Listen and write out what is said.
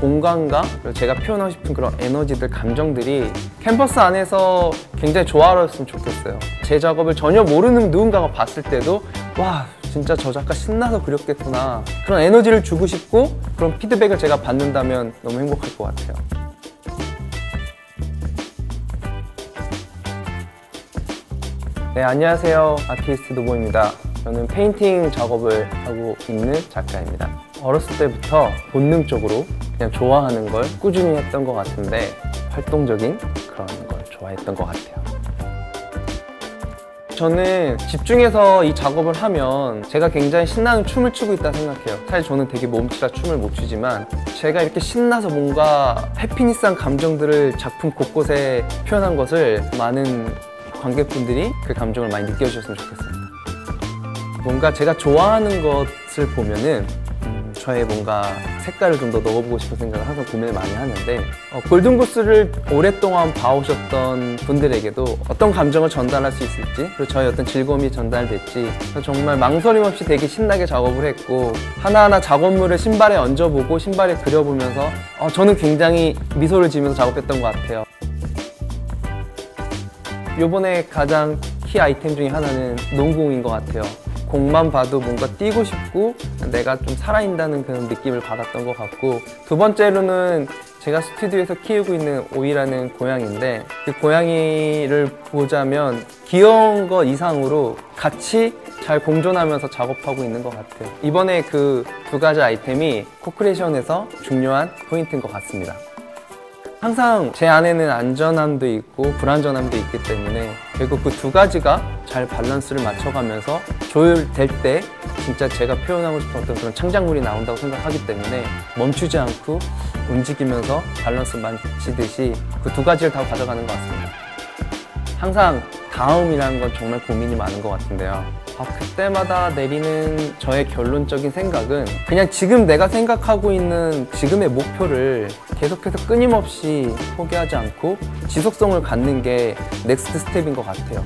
공간과 그리고 제가 표현하고 싶은 그런 에너지들, 감정들이 캔버스 안에서 굉장히 조화로웠으면 좋겠어요. 제 작업을 전혀 모르는 누군가가 봤을 때도 와 진짜 저 작가 신나서 그렸겠구나 그런 에너지를 주고 싶고 그런 피드백을 제가 받는다면 너무 행복할 것 같아요. 네, 안녕하세요. 아티스트 노보입니다. 저는 페인팅 작업을 하고 있는 작가입니다. 어렸을 때부터 본능적으로 그냥 좋아하는 걸 꾸준히 했던 것 같은데 활동적인 그런 걸 좋아했던 것 같아요. 저는 집중해서 이 작업을 하면 제가 굉장히 신나는 춤을 추고 있다 생각해요. 사실 저는 되게 몸치라 춤을 못 추지만 제가 이렇게 신나서 뭔가 해피니스한 감정들을 작품 곳곳에 표현한 것을 많은 관객분들이 그 감정을 많이 느껴주셨으면 좋겠습니다. 뭔가 제가 좋아하는 것을 보면은 음, 저의 뭔가 색깔을 좀 더 넣어보고 싶은 생각을 항상 고민을 많이 하는데 어, 골든고스를 오랫동안 봐오셨던 분들에게도 어떤 감정을 전달할 수 있을지 그리고 저의 어떤 즐거움이 전달될지 정말 망설임 없이 되게 신나게 작업을 했고 하나하나 작업물을 신발에 얹어보고 신발에 그려보면서 어, 저는 굉장히 미소를 지으면서 작업했던 것 같아요. 요번에 가장 키 아이템 중에 하나는 농구공인 것 같아요. 공만 봐도 뭔가 뛰고 싶고 내가 좀 살아있다는 그런 느낌을 받았던 것 같고 두 번째로는 제가 스튜디오에서 키우고 있는 오이라는 고양이인데 그 고양이를 보자면 귀여운 거 이상으로 같이 잘 공존하면서 작업하고 있는 것 같아요. 이번에 그 두 가지 아이템이 코크레이션에서 중요한 포인트인 것 같습니다. 항상 제 안에는 안전함도 있고 불안전함도 있기 때문에 결국 그 두 가지가 잘 밸런스를 맞춰가면서 조율될 때 진짜 제가 표현하고 어떤 그런 창작물이 나온다고 생각하기 때문에 멈추지 않고 움직이면서 밸런스 맞추듯이 그 두 가지를 다 가져가는 것 같습니다. 항상 다음이라는 건 정말 고민이 많은 것 같은데요. 아, 그때마다 내리는 저의 결론적인 생각은 그냥 지금 내가 생각하고 있는 지금의 목표를 계속해서 끊임없이 포기하지 않고 지속성을 갖는 게 넥스트 스텝인 것 같아요.